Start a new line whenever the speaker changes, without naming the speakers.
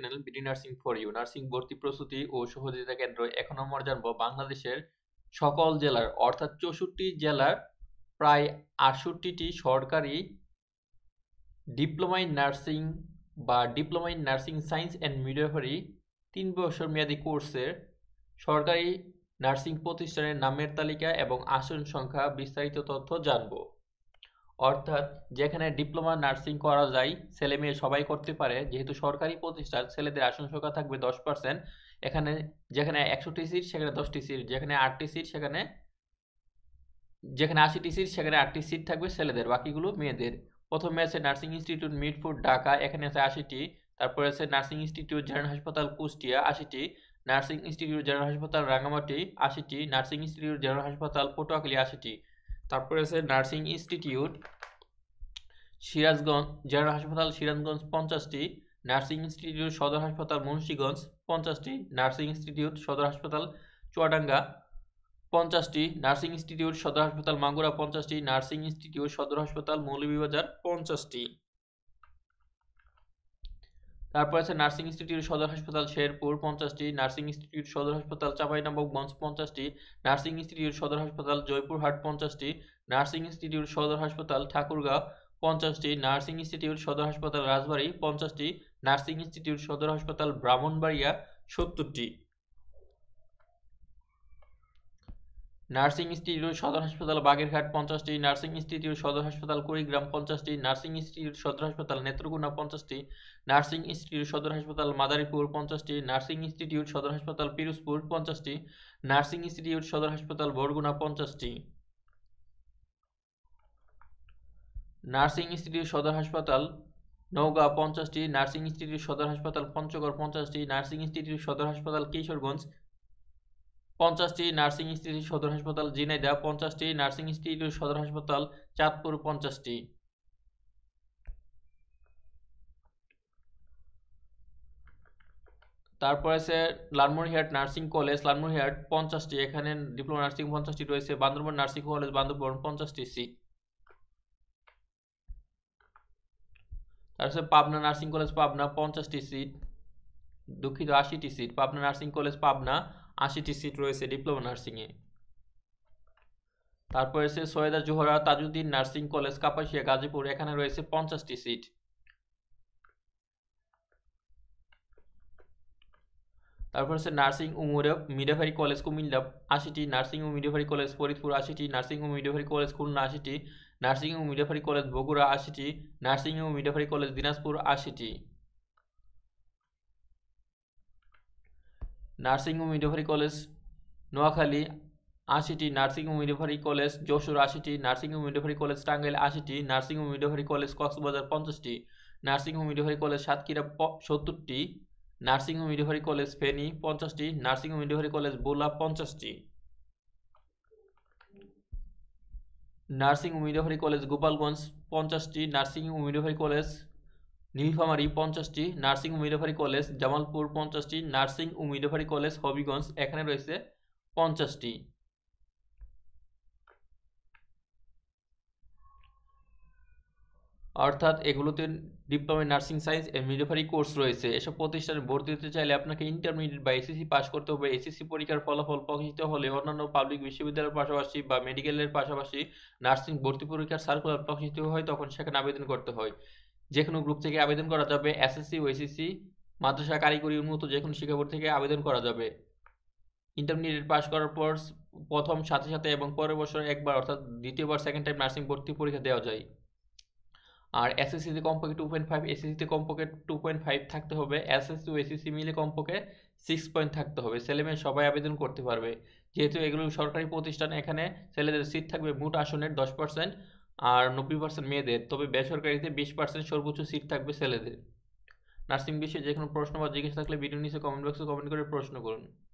Channel BD nursing for you nursing ভর্তি প্রস্তুতি ও সহযোগিতা কেন্দ্র। এখন আমরা জানব বাংলাদেশের সকল জেলার, অর্থাৎ চৌষট্টি জেলার প্রায় আটষট্টিটি সরকারি ডিপ্লোমা ইন নার্সিং বা diploma in nursing science and midwifery তিন বছর মেয়াদী কোর্সের সরকারি নার্সিং প্রতিষ্ঠানের নামের তালিকা এবং আসন সংখ্যা বিস্তারিত তথ্য জানব। অর্থাৎ যেখানে ডিপ্লোমা নার্সিং করা যায় ছেলে মেয়ে সবাই করতে পারে। যেহেতু সরকারি প্রতিষ্ঠান, ছেলেদের আসন সংখ্যা থাকবে দশ পার্সেন্ট এখানে যেখানে একষট্টি সিট, সেখানে দশটি সিট। যেখানে আটটি সিট, সেখানে যেখানে আশিটি সিট, সেখানে আটটি সিট থাকবে ছেলেদের, বাকিগুলো মেয়েদের। প্রথমে আছে নার্সিং ইনস্টিটিউট মিরপুর, ঢাকা। এখানে আছে আশিটি। তারপরে আছে নার্সিং ইনস্টিটিউট জেনারেল হাসপাতাল, কুষ্টিয়া, আশিটি। নার্সিং ইনস্টিটিউট জেনারেল হাসপাতাল রাঙামাটি আশিটি। নার্সিং ইনস্টিটিউট জেনারেল হাসপাতাল, পটুয়াখালী, আশিটি। তারপরে আছে নার্সিং ইনস্টিটিউট, সিরাজগঞ্জ, জেনারেল হাসপাতাল সিরাজগঞ্জ পঞ্চাশটি, নার্সিং ইনস্টিটিউট সদর হাসপাতাল মুন্সীগঞ্জ পঞ্চাশটি, নার্সিং ইনস্টিটিউট সদর হাসপাতাল চুয়াডাঙ্গা পঞ্চাশটি, নার্সিং ইনস্টিটিউট সদর হাসপাতাল মাগুরা পঞ্চাশটি, নার্সিং ইনস্টিটিউট সদর হাসপাতাল মৌলভীবাজার পঞ্চাশটি। তারপর আছে নার্সিং ইনস্টিটিউট সদর হাসপাতাল শেরপুর, পঞ্চাশটি। নার্সিং ইনস্টিটিউট সদর হাসপাতাল চাঁপাইনবাবগঞ্জ, পঞ্চাশটি। নার্সিং ইনস্টিটিউট সদর হাসপাতাল জয়পুরহাট, পঞ্চাশটি। নার্সিং ইনস্টিটিউট সদর হাসপাতাল ঠাকুরগাঁও, পঞ্চাশটি। নার্সিং ইনস্টিটিউট সদর হাসপাতাল রাজবাড়ী, পঞ্চাশটি। নার্সিং ইনস্টিটিউট সদর হাসপাতাল ব্রাহ্মণবাড়িয়া, সত্তরটি। নার্সিং ইনস্টিটিউট, সদর হাসপাতাল বাগেরঘাট পঞ্চাশটি, নার্সিং ইনস্টিটিউট, সদর হাসপাতাল, কুড়িগ্রাম পঞ্চাশটি, নার্সিং ইনস্টিটিউট, সদর হাসপাতাল, নেত্রকোনা পঞ্চাশটি, নার্সিং ইনস্টিটিউট, সদর হাসপাতাল, মাদারীপুর পঞ্চাশটি, নার্সিং ইনস্টিটিউট, সদর হাসপাতাল, পিরোজপুর পঞ্চাশটি, নার্সিং ইনস্টিটিউট, সদর হাসপাতাল, বরগুনা পঞ্চাশটি। নার্সিং ইনস্টিটিউট, সদর হাসপাতাল, নওগাঁ পঞ্চাশটি, নার্সিং ইনস্টিটিউট, সদর হাসপাতাল, পঞ্চগড় পঞ্চাশটি, নার্সিং ইনস্টিটিউট, সদর হাসপাতাল, কিশোরগঞ্জ পঞ্চাশটি নার্সিং ইনস্টিটিউট সদর হাসপাতাল জিনাইদা পঞ্চাশটি নার্সিং ইনস্টিটিউট সদর হাসপাতাল চাঁদপুর, পঞ্চাশটি। তারপর আছে লালমনিরহাট নার্সিং কলেজ, লালমনিরহাট পঞ্চাশটি, এখানে ডিপ্লোমা নার্সিং পঞ্চাশটি রয়েছে, বান্দরবান নার্সিং কলেজ, বান্দরবান পঞ্চাশটি সিট তারপরে পাবনা নার্সিং কলেজ, পাবনা পঞ্চাশটি সিট দুঃখিত আশিটি seat Pabna nursing college, Pabna আশিটি সিট রয়েছে ডিপ্লোমা নার্সিংয়ে। তারপর এসে সৈয়দা জোহরা তাজউদ্দিন নার্সিং কলেজ কাপাসিয়া, গাজীপুর, এখানে রয়েছে পঞ্চাশটি সিট। তারপর হচ্ছে নার্সিং ও মিডাভারি কলেজ কুমিল্লা, আশিটি নার্সিং ও মিডাভারি কলেজ ফরিদপুর, আশিটি নার্সিং ও মিডাভারি কলেজ খুলনা, আশিটি নার্সিং ও মিডাভারি কলেজ বগুড়া, আশিটি নার্সিং ও মিডাভারি কলেজ দিনাজপুর, আশিটি। নার্সিং ও মিডোভারি কলেজ, নোয়াখালী আশিটি নার্সিং ও মিডোভারি কলেজ, যশোর আশিটি নার্সিং ও মিডোভারি কলেজ, টাঙ্গাইল আশিটি নার্সিং ও মিডোভারি কলেজ, কক্সবাজার পঞ্চাশটি, নার্সিং ও মিডোভারি কলেজ সাতক্ষীরা সত্তরটি, নার্সিং ও মিডোভারি কলেজ ফেনী পঞ্চাশটি, নার্সিং ও মিডোভারি কলেজ বোলা পঞ্চাশটি। নার্সিং ও মিডোভারি কলেজ গোপালগঞ্জ পঞ্চাশটি, নার্সিং ও মিডোভারি কলেজ নীলফামারী পঞ্চাশটি, নার্সিং ও কলেজ, জামালপুর পঞ্চাশটি, নার্সিং ও মিডোভারি কলেজ, হবিগঞ্জ, এখানে রয়েছে পঞ্চাশটি। অর্থাৎ এগুলোতে ডিপ্লোমা নার্সিং সায়েন্স এ মিডোভারি কোর্স রয়েছে। এসব প্রতিষ্ঠানে ভর্তি হতে চাইলে আপনাকে ইন্টারমিডিয়েট বা এসএসসি পাস করতে হবে। এসএসসি পরীক্ষার ফলাফল প্রকাশিত হলে অন্যান্য পাবলিক বিশ্ববিদ্যালয়ের পাশাপাশি বা মেডিকেলের পাশাপাশি নার্সিং ভর্তি পরীক্ষার সার্কুলার প্রকাশিত হয়, তখন সেখানে আবেদন করতে হয়। যে কোনো গ্রুপ থেকে আবেদন করা যাবে এসএসসি ও এসএসসি মাদ্রাসা, কারিগরি উন্মুক্ত যে কোনো শিক্ষা বোর্ড থেকে আবেদন করা যাবে। ইন্টারমিডিয়েট পাস করার পর প্রথম, সাথে সাথে এবং পরের বছর একবার অর্থাৎ দ্বিতীয়বার সেকেন্ড টাইম নার্সিং ভর্তি পরীক্ষা দেওয়া যায়। আর এসএসসিতে কমপক্ষে টু পয়েন্ট ফাইভ এসএসসিতে কমপক্ষে টু পয়েন্ট ফাইভ থাকতে হবে। এসএসসি ও এসএসসি মিলে কমপক্ষে সিক্স পয়েন্ট থাকতে হবে। ছেলেমেয়ে সবাই আবেদন করতে পারবে। যেহেতু এগুলো সরকারি প্রতিষ্ঠান, এখানে ছেলেদের সিট থাকবে মোট আসনের দশ পার্সেন্ট আর নব্বই পার্সেন্ট মেয়েদের, তবে বেসরকারিতে বিশ পার্সেন্ট সর্বোচ্চ সিট থাকবে ছেলেদের। নার্সিং বিষয়ে যে কোনো প্রশ্ন বা জিজ্ঞেস থাকলে ভিডিও নিচে কমেন্ট বক্সে কমেন্ট করে প্রশ্ন করুন।